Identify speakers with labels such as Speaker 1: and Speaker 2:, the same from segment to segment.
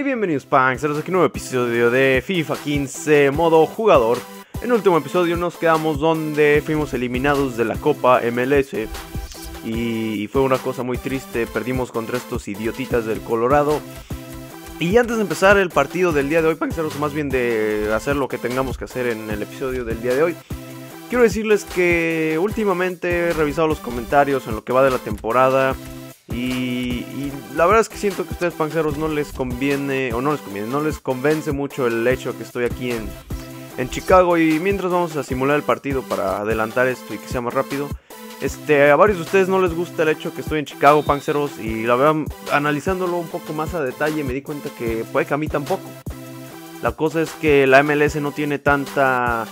Speaker 1: Bienvenidos Punks, aquí un nuevo episodio de FIFA 15 modo jugador. En el último episodio nos quedamos donde fuimos eliminados de la Copa MLS y fue una cosa muy triste, perdimos contra estos idiotitas del Colorado. Y antes de empezar el partido del día de hoy, Panceros, más bien de hacer lo que tengamos que hacer en el episodio del día de hoy, quiero decirles que últimamente he revisado los comentarios en lo que va de la temporada y, la verdad es que siento que a ustedes, panceros, no les conviene, o no les conviene, no les convence mucho el hecho que estoy aquí en, en Chicago. Y mientras vamos a simular el partido para adelantar esto y que sea más rápido, este, a varios de ustedes no les gusta el hecho que estoy en Chicago, panceros. Y la verdad, analizándolo un poco más a detalle, me di cuenta que puede que a mí tampoco. La cosa es que la MLS no tiene tanta.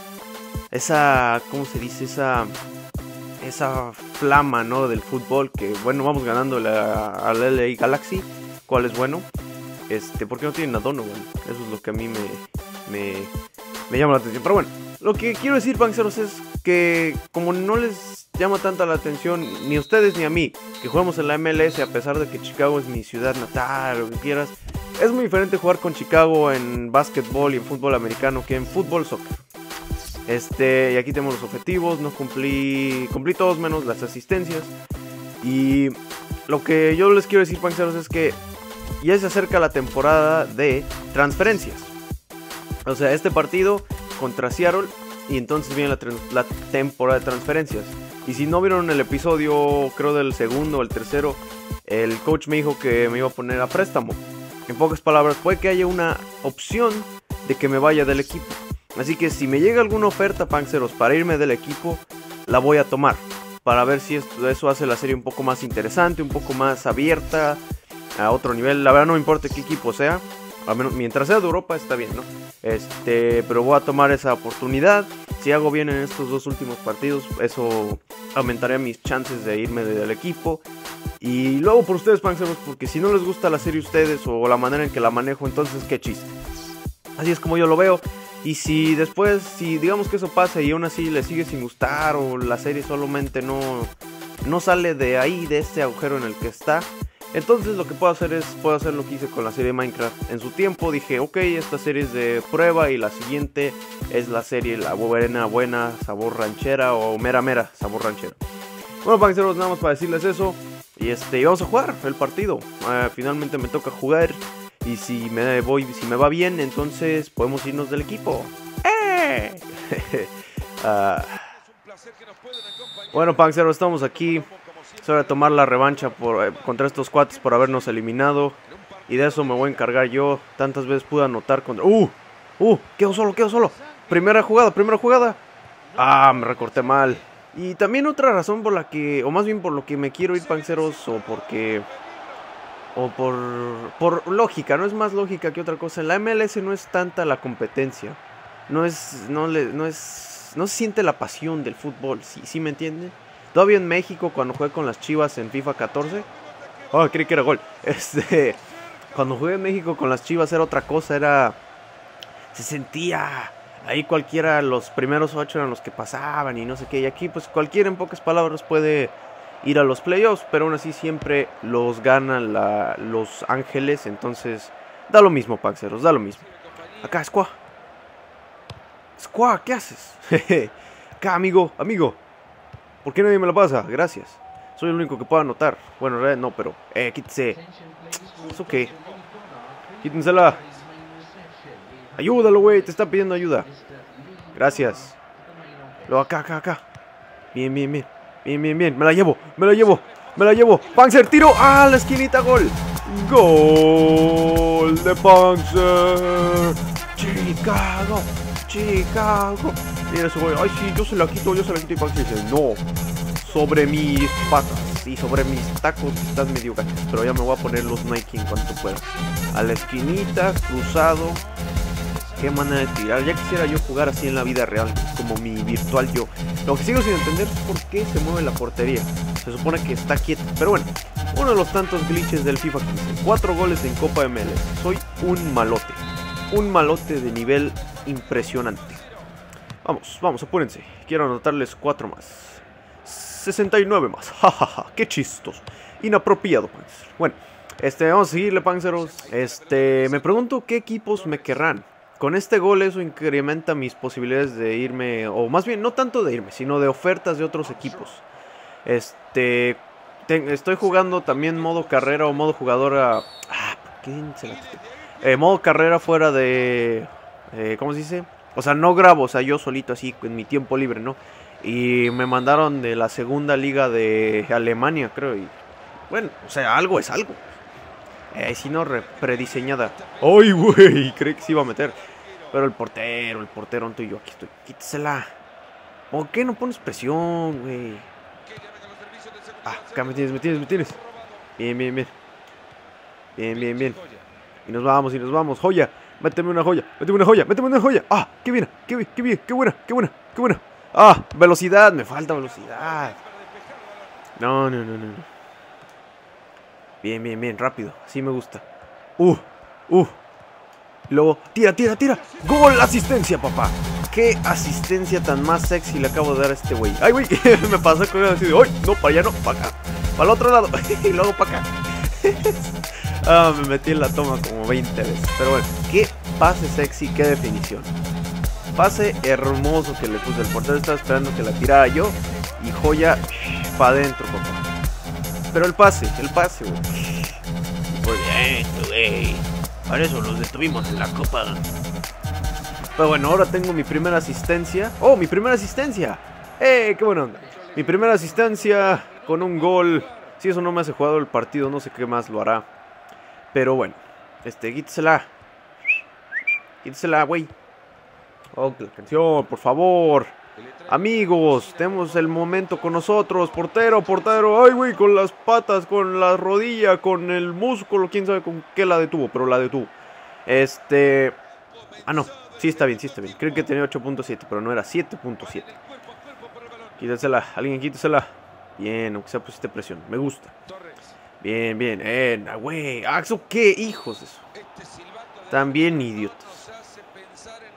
Speaker 1: Esa. ¿Cómo se dice? Esa esa flama, ¿no? Del fútbol que, bueno, vamos ganando al LA Galaxy, cuál es bueno. Este, ¿por qué no tienen a Donovan? Eso es lo que a mí me, me, llama la atención. Pero bueno, lo que quiero decir, Panceros, es que como no les llama tanta la atención ni a ustedes ni a mí, que jugamos en la MLS a pesar de que Chicago es mi ciudad natal lo que quieras, es muy diferente jugar con Chicago en básquetbol y en fútbol americano que en fútbol soccer. Este, y aquí tenemos los objetivos, no cumplí, cumplí todos menos las asistencias. Y lo que yo les quiero decir, panceros, es que ya se acerca la temporada de transferencias. O sea, este partido contra Seattle y entonces viene la, temporada de transferencias. Y si no vieron el episodio, creo del segundo o el tercero, el coach me dijo que me iba a poner a préstamo. En pocas palabras, puede que haya una opción de que me vaya del equipo. Así que si me llega alguna oferta, Panceros, para irme del equipo, la voy a tomar. Para ver si eso hace la serie un poco más interesante, un poco más abierta, a otro nivel. La verdad no me importa qué equipo sea. Mientras sea de Europa está bien, ¿no? Este, pero voy a tomar esa oportunidad. Si hago bien en estos dos últimos partidos, eso aumentaría mis chances de irme del equipo. Y luego por ustedes, Panceros, porque si no les gusta la serie ustedes o la manera en que la manejo, entonces qué chiste. Así es como yo lo veo. Y si después, si digamos que eso pasa y aún así le sigue sin gustar o la serie solamente no, no sale de ahí, de este agujero en el que está, entonces lo que puedo hacer es, puedo hacer lo que hice con la serie Minecraft. En su tiempo dije, ok, esta serie es de prueba y la siguiente es la serie La Buena Buena, Sabor Ranchera o Mera Mera, Sabor Ranchera. Bueno, panceros, nada más para decirles eso. Y este, vamos a jugar el partido. Ah, finalmente me toca jugar. Y si me voy, si me va bien, entonces podemos irnos del equipo. ¡Eh! Ah. Bueno, Panzero, estamos aquí. Es hora de tomar la revancha eh, contra estos cuates por habernos eliminado. Y de eso me voy a encargar yo. Tantas veces pude anotar contra. ¡Uh! ¡Uh! Quedo solo, quedo solo. Primera jugada, primera jugada. Ah, me recorté mal. Y también otra razón por la que, o más bien por lo que me quiero ir, Panceros, o porque o por, por lógica, no es más lógica que otra cosa. En la MLS no es tanta la competencia, no es, no le, no es, no se siente la pasión del fútbol, ¿sí, sí me entienden? Todavía en México cuando jugué con las Chivas en FIFA 14, oh, creí que era gol. Este, cuando jugué en México con las Chivas era otra cosa, era, se sentía ahí cualquiera, los primeros ocho eran los que pasaban y no sé qué. Y aquí, pues cualquiera en pocas palabras puede ir a los playoffs, pero aún así siempre los ganan los Ángeles, entonces da lo mismo, Panceros, da lo mismo. Acá, Squaw. Squaw, ¿qué haces? Acá, amigo, amigo. ¿Por qué nadie me lo pasa? Gracias. Soy el único que puedo anotar. Bueno, en realidad no, pero... Eh, quítese. Es ok. Quítensela. Ayúdalo, güey. Te está pidiendo ayuda. Gracias. Luego acá, acá, acá. Bien, bien, bien. Bien, bien, bien. Me la llevo, me la llevo, me la llevo. Panzer, tiro. ¡Ah, la esquinita! Gol. Gol de Panzer. Chicago, Chicago. Mira ese gol. Ay, sí, yo se la quito, yo se la quito. Y Panzer dice, no. Sobre mis patas y sobre mis tacos están medio gachos. Pero ya me voy a poner los Nike en cuanto pueda. A la esquinita, cruzado. Qué manera de tirar. Ya quisiera yo jugar así en la vida real, como mi virtual yo. Lo que sigo sin entender es por qué se mueve la portería. Se supone que está quieta. Pero bueno, uno de los tantos glitches del FIFA 15. Cuatro goles en Copa MLS. Soy un malote. Un malote de nivel impresionante. Vamos, vamos, apúrense. Quiero anotarles cuatro más. 69 más. Jajaja, qué chistos. Inapropiado, pues. Bueno, Este, vamos a seguirle, Panzeros. Este, me pregunto qué equipos me querrán. Con este gol eso incrementa mis posibilidades de irme, o más bien, no tanto de irme, sino de ofertas de otros equipos. Este, estoy jugando también modo carrera o modo jugador a... Ah, ¿qué se la eh, modo carrera fuera de... Eh, ¿Cómo se dice? O sea, no grabo, o sea, yo solito así, en mi tiempo libre, ¿no? Y me mandaron de la segunda liga de Alemania, creo. Y bueno, o sea, algo es algo. Eh, si no, prediseñada. ¡Ay, güey! Creí que se iba a meter. Pero el portero, el portero, y yo aquí estoy. Quítesela. ¿Por qué no pones presión, güey? Ah, acá me tienes, me tienes, me tienes. Bien, bien, bien. Bien, bien, bien. Y nos vamos, y nos vamos. Joya. Méteme una joya, méteme una joya, méteme una joya. Ah, qué bien, qué bien, qué bien, qué buena, qué buena, qué buena. Ah, velocidad, me falta velocidad. No, no, no, no. Bien, bien, bien, rápido. Así me gusta. Uh, uh. Luego, tira, tira, tira. Gol, asistencia, papá. Qué asistencia tan más sexy le acabo de dar a este güey. Ay, güey, me pasó con así de, ¡ay! No, para allá no, para acá. Para el otro lado. y luego para acá. ah, me metí en la toma como 20 veces. Pero bueno, qué pase sexy, qué definición. Pase hermoso que le puse. El portero estaba esperando que la tirara yo. Y joya para adentro, papá. Pero el pase, el pase, güey. Muy bien, güey. Para eso los detuvimos en la copa. Pero bueno, ahora tengo mi primera asistencia. ¡Oh, mi primera asistencia! ¡Eh, qué buena onda! Mi primera asistencia con un gol. Si eso no me hace jugado el partido, no sé qué más lo hará. Pero bueno, este, quítesela. Quítesela, güey. Oh, la canción, por favor. Amigos, tenemos el momento con nosotros. Portero, portero. Ay, güey, con las patas, con la rodilla, con el músculo. Quién sabe con qué la detuvo, pero la detuvo. Este. Ah, no. Sí está bien, sí está bien. Creo que tenía 8.7, pero no era 7.7. Quítesela, alguien quítesela. Bien, aunque sea pusiste presión. Me gusta. Bien, bien. Eh, güey. Ah, qué? Hijos eso. También idiotas.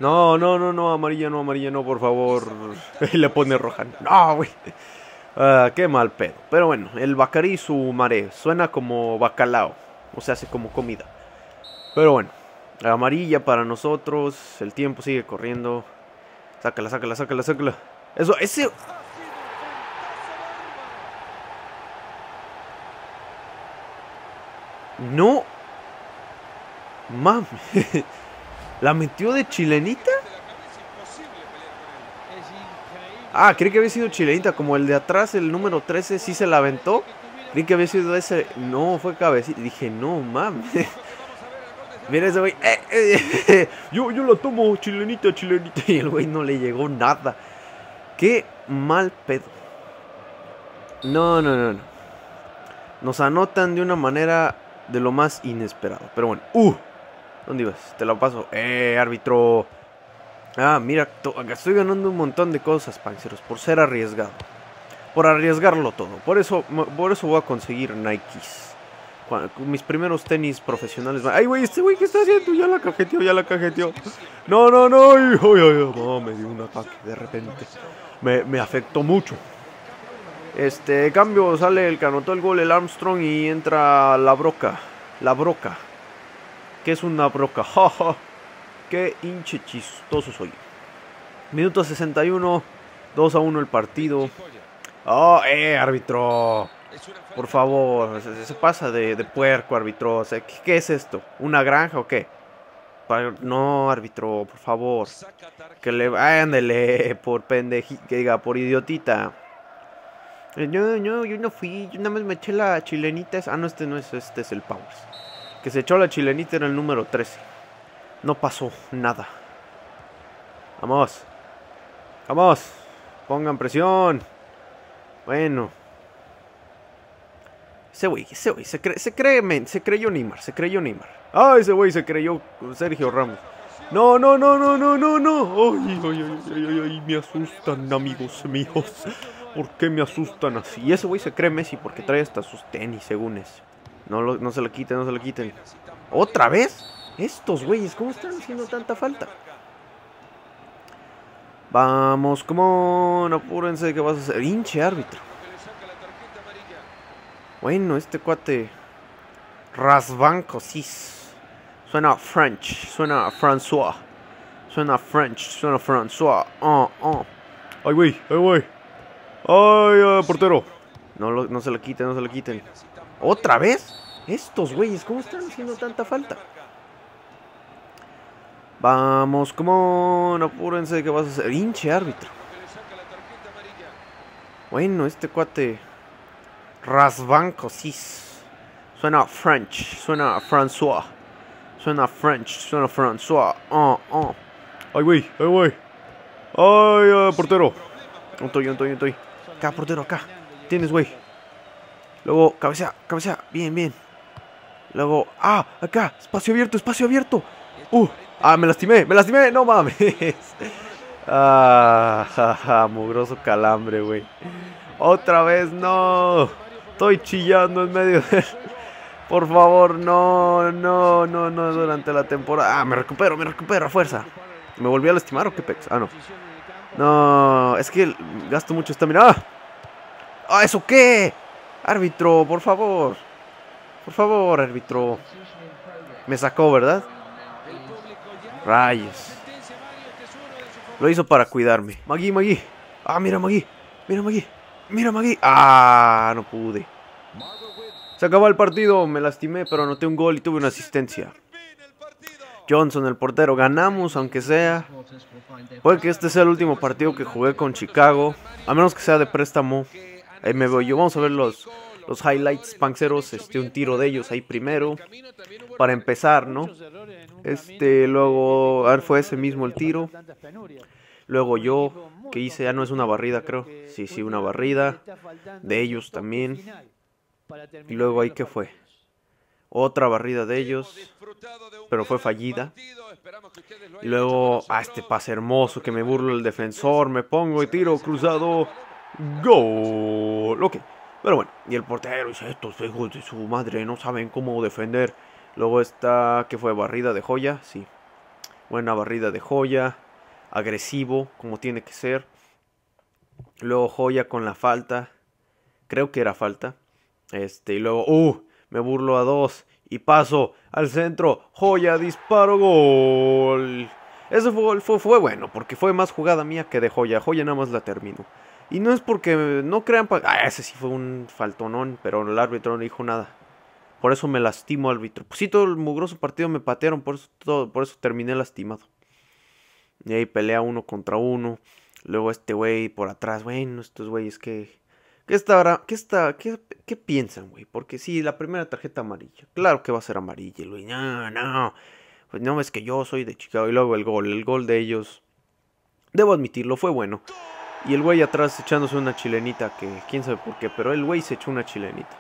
Speaker 1: No, no, no, no, amarilla, no, amarilla, no, por favor. Le pone roja. No, güey. Ah, qué mal pedo. Pero bueno, el Bacari su maré. Suena como bacalao. O sea, hace como comida. Pero bueno. Amarilla para nosotros. El tiempo sigue corriendo. Sácala, sácala, sácala, sácala. Eso, ese... No. Mami. ¿La metió de chilenita? Ah, creí que había sido chilenita, como el de atrás, el número 13, sí se la aventó. Creí que había sido ese. No, fue cabecita. Dije, no mames. Mira ese güey. Eh, eh, yo, yo lo tomo, chilenita, chilenita. Y el güey no le llegó nada. Qué mal pedo. No, no, no, no. Nos anotan de una manera de lo más inesperado. Pero bueno. ¡Uh! ¿Dónde ibas? Te lo paso. ¡Eh, árbitro! Ah, mira, estoy ganando un montón de cosas, Panceros, por ser arriesgado. Por arriesgarlo todo. Por eso, por eso voy a conseguir Nikes. mis primeros tenis profesionales. Ay, güey, este güey, ¿qué está haciendo? Ya la cajeteó, ya la cajeteó. No, no, no. Ay, ay, no, me dio un ataque de repente. Me, me afectó mucho. Este, cambio, sale el que anotó el gol, el Armstrong, y entra la broca. La broca. ¿Qué es una broca? ¡Ja, Qué hinche chistoso soy. Minuto 61, 2 a 1 el partido. ¡Oh, eh, árbitro! Por favor, se, pasa de, puerco, árbitro. ¿qué, es esto? ¿Una granja o qué? no, árbitro, por favor. Que le... Ándele, por pendejita, que diga, por idiotita. No, no, yo no fui, yo nada más me eché la chilenita. Ah, no, este no es, este es el Powers que se echó la chilenita en el número 13. No pasó nada. Vamos. Vamos. Pongan presión. Bueno. Ese güey, ese güey, se, cree, se, cree, se creyó Neymar, se creyó Neymar. Ah, ese güey se creyó Sergio Ramos. No, no, no, no, no, no, no. Ay, ay, ay, ay, ay, me asustan, amigos míos. ¿Por qué me asustan así? Y ese güey se cree Messi porque trae hasta sus tenis, según eso. No, no se lo quiten, no se lo quiten. ¿Otra vez? Estos güeyes, ¿cómo están haciendo tanta falta? Vamos, como no apúrense, ¿qué vas a hacer? Hinche árbitro. Bueno, este cuate Rasbancosis. Suena French, suena François. Suena French, suena François. Oh, oh. Ay, güey, ay, güey. Ay, portero. No, no se la quiten, no se la quiten. ¿Otra vez? Estos güeyes, ¿cómo están haciendo tanta falta? Vamos, como no apúrense, ¿qué vas a hacer? Hinche árbitro. Bueno, este cuate. Rasbancosis. Suena French, suena François. Suena French, suena François. Oh, oh. Ay, güey, ay, güey. Ay, portero. Un toy, un toy, un toy. Acá, portero, acá. Tienes, güey. Luego, cabecea, cabecea. Bien, bien. Luego, ah, acá. Espacio abierto, espacio abierto. Uh, ah, me lastimé, me lastimé. No mames. Ah, jaja, mugroso calambre, güey. Otra vez, no. Estoy chillando en medio de... Por favor, no, no, no, no, durante la temporada. Ah, me recupero, me recupero, a fuerza. ¿Me volví a lastimar o qué pex? Ah, no. No, es que gasto mucho estamina. ¡Ah! ¡Ah, eso qué! Árbitro, por favor. Por favor, árbitro. Me sacó, ¿verdad? Rayos. Lo hizo para cuidarme. Magui, Magui. Ah, mira, Magui. Mira, Magui. Mira, Magui. Ah, no pude. Se acabó el partido. Me lastimé, pero anoté un gol y tuve una asistencia. Johnson, el portero. Ganamos, aunque sea. Puede que este sea el último partido que jugué con Chicago. A menos que sea de préstamo. Ahí me veo yo. Vamos a ver los, los highlights panceros. Este, un tiro de ellos ahí primero. Para empezar, ¿no? Este, luego. A ver, fue ese mismo el tiro. Luego yo, que hice, ya no es una barrida, creo. Sí, sí, una barrida. De ellos también. Y luego ahí, ¿qué fue? Otra barrida de ellos, pero fue fallida. Y luego, ah, este pase hermoso que me burlo el defensor, me pongo y tiro cruzado. Gol. Ok. Pero bueno, y el portero dice, estos hijos de su madre no saben cómo defender. Luego está, ¿qué fue? Barrida de joya, sí. Buena barrida de joya. Agresivo, como tiene que ser. Luego joya con la falta. Creo que era falta. Este, y luego, uh, me burlo a dos y paso al centro. Joya, disparo, gol. Ese fue, fue, fue bueno porque fue más jugada mía que de Joya. Joya nada más la termino. Y no es porque no crean... Ah, ese sí fue un faltonón, pero el árbitro no dijo nada. Por eso me lastimo, árbitro. Pues sí, todo el mugroso partido me patearon, por eso, todo, por eso terminé lastimado. Y ahí pelea uno contra uno. Luego este güey por atrás. Bueno, estos güeyes que ¿Qué está, qué está, qué, qué piensan, güey? Porque sí, la primera tarjeta amarilla. Claro que va a ser amarilla, güey. No, no. Pues no, es que yo soy de Chicago. Y luego el gol, el gol de ellos. Debo admitirlo, fue bueno. Y el güey atrás echándose una chilenita que quién sabe por qué, pero el güey se echó una chilenita.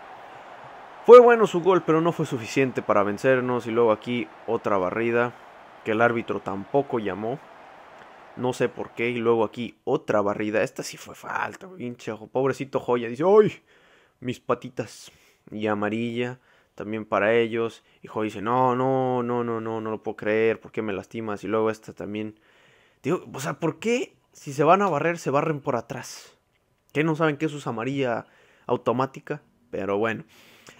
Speaker 1: Fue bueno su gol, pero no fue suficiente para vencernos. Y luego aquí otra barrida que el árbitro tampoco llamó. No sé por qué. Y luego aquí otra barrida. Esta sí fue falta, pinche Pobrecito joya. Dice, ¡ay! Mis patitas. Y amarilla. También para ellos. Y Joya dice, no, no, no, no, no, no lo puedo creer. ¿Por qué me lastimas? Y luego esta también. Digo, o sea, ¿por qué si se van a barrer, se barren por atrás? ¿Qué no saben que eso es amarilla automática? Pero bueno.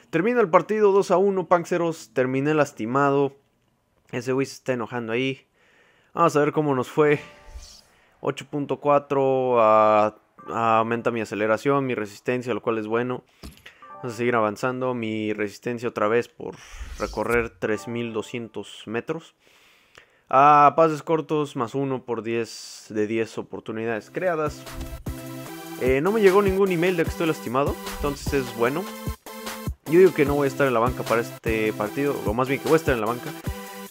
Speaker 1: Termina el partido 2 a 1, Panceros. Terminé lastimado. Ese güey se está enojando ahí. Vamos a ver cómo nos fue. 8.4 aumenta mi aceleración, mi resistencia, lo cual es bueno. Vamos a seguir avanzando. Mi resistencia otra vez por recorrer 3200 metros. A pases cortos, más uno por 10 de 10 oportunidades creadas. Eh, no me llegó ningún email de que estoy lastimado, entonces es bueno. Yo digo que no voy a estar en la banca para este partido, o más bien que voy a estar en la banca.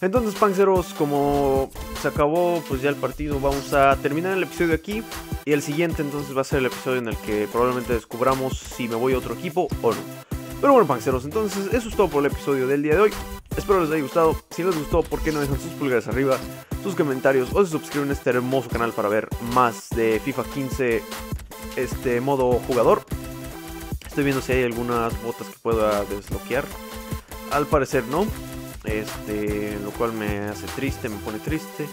Speaker 1: Entonces, Panzeros, como se acabó pues ya el partido, vamos a terminar el episodio aquí. Y el siguiente entonces va a ser el episodio en el que probablemente descubramos si me voy a otro equipo o no. Pero bueno, Panzeros, entonces eso es todo por el episodio del día de hoy. Espero les haya gustado. Si les gustó, ¿por qué no dejan sus pulgares arriba, sus comentarios o se suscriben a este hermoso canal para ver más de FIFA 15 este modo jugador? Estoy viendo si hay algunas botas que pueda desbloquear. Al parecer no. Este, lo cual me hace triste, me pone triste.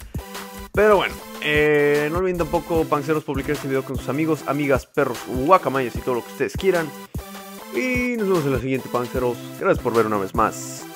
Speaker 1: Pero bueno, eh, no olviden tampoco, panceros, publicar este video con sus amigos, amigas, perros, guacamayas y todo lo que ustedes quieran. Y nos vemos en la siguiente, Panzeros. Gracias por ver una vez más.